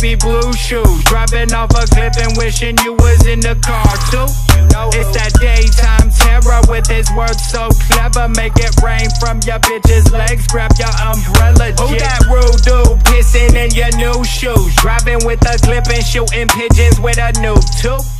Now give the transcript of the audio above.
baby blue shoes? Driving off a cliff and wishing you was in the car his words so clever. Make it rain from your bitch's legs. Grab your umbrella. Who that rude dude pissing in your new shoes? Driving with a clip and shooting pigeons with a new too.